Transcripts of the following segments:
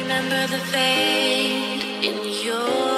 remember the fade in your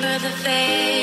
remember the fade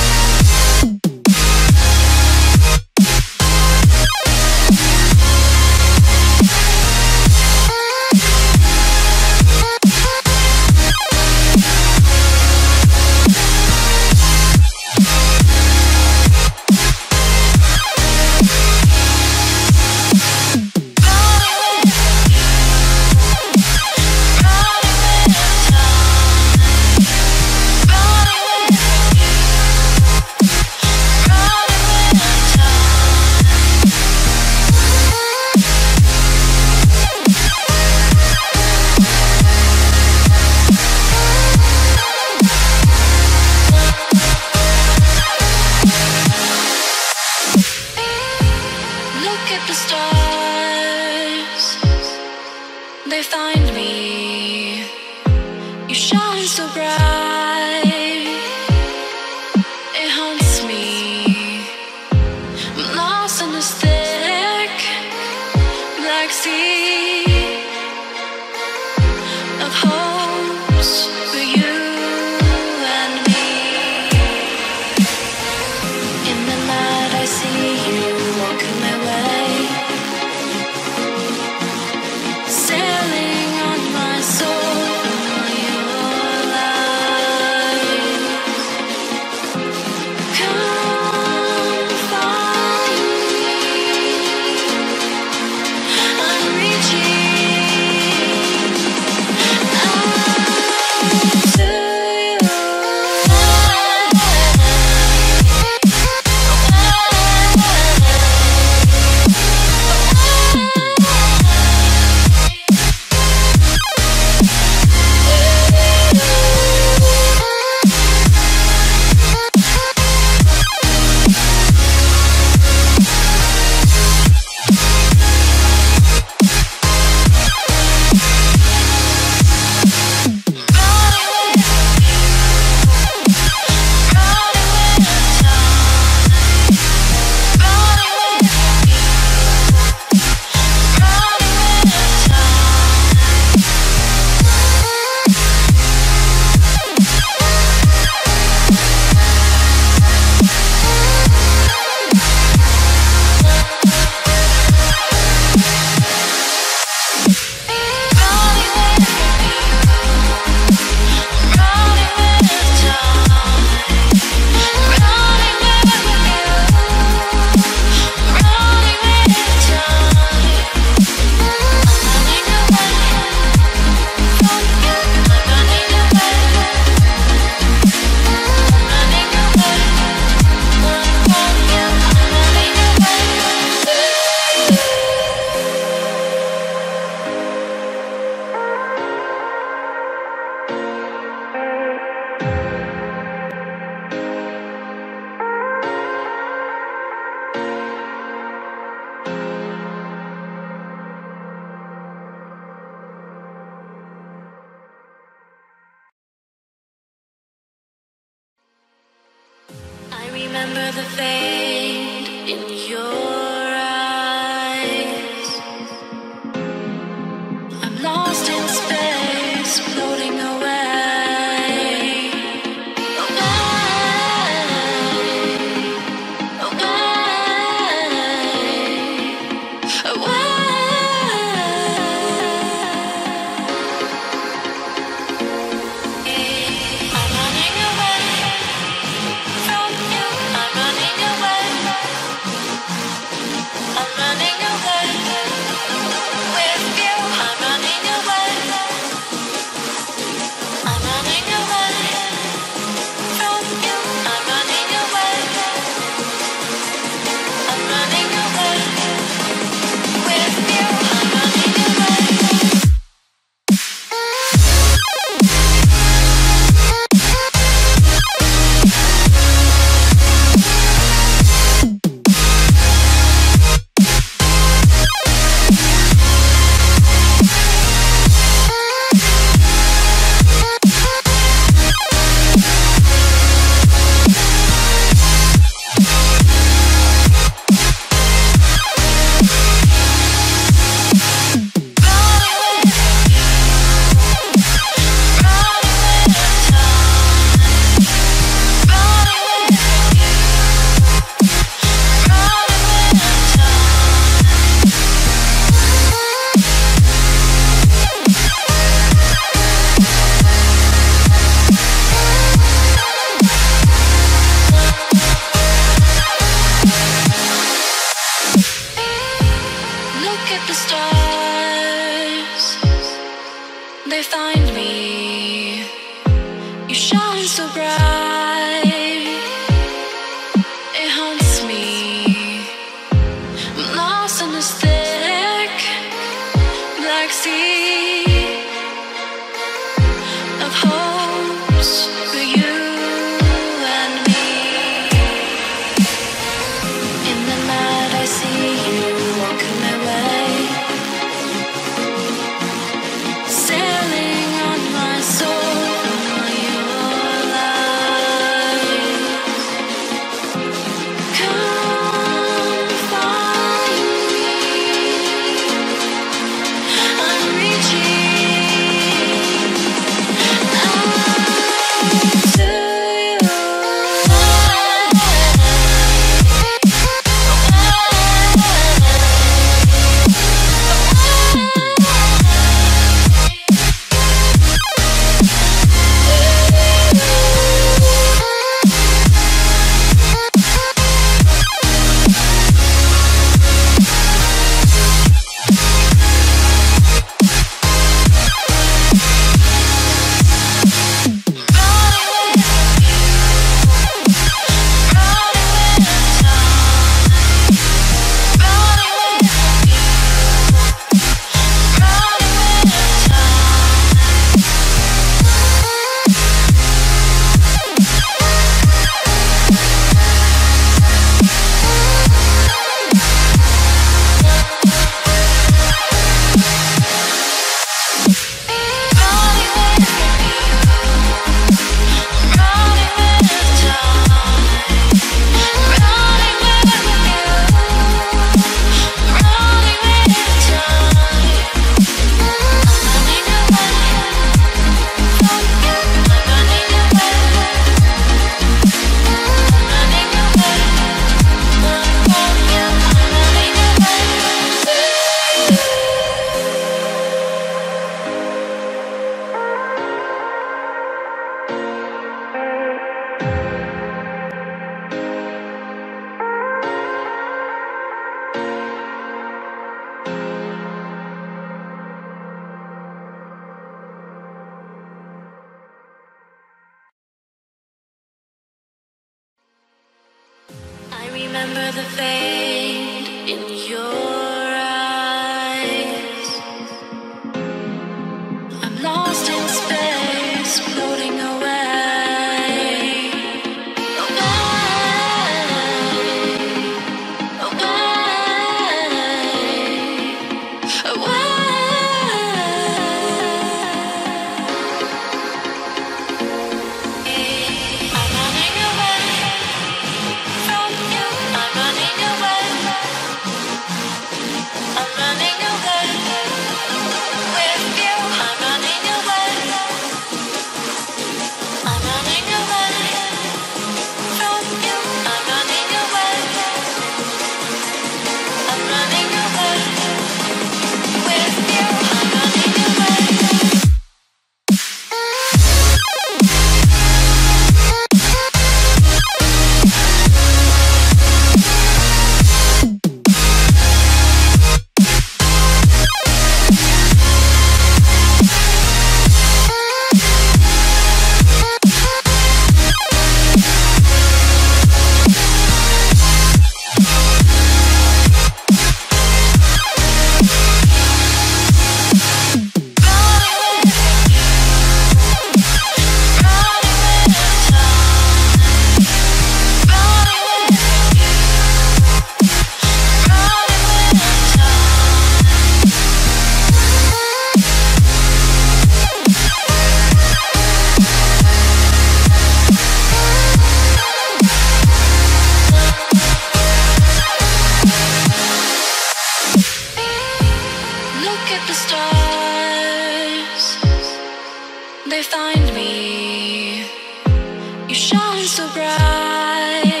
so bright.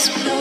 Space,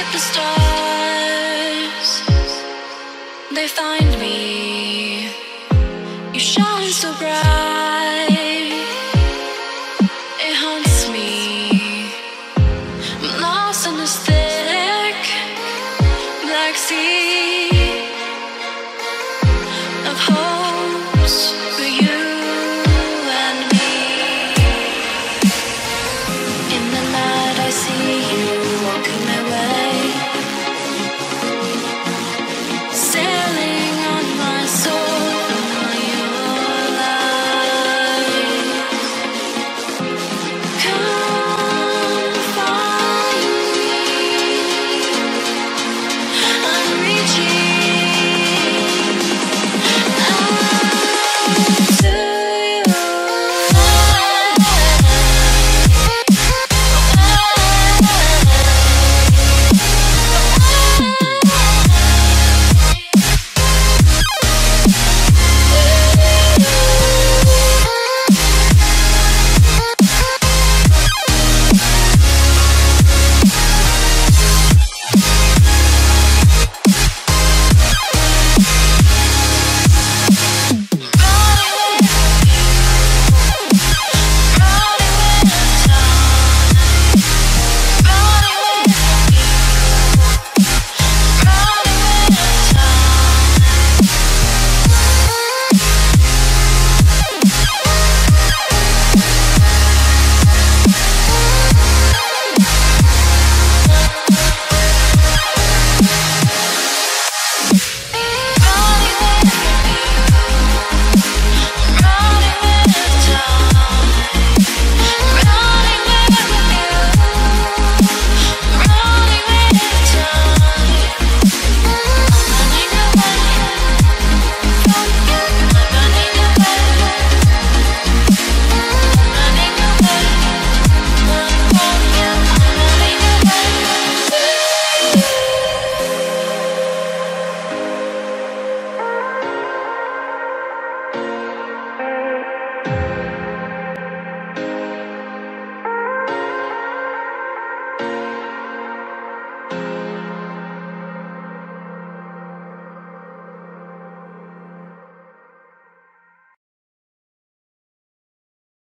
at the stars. They find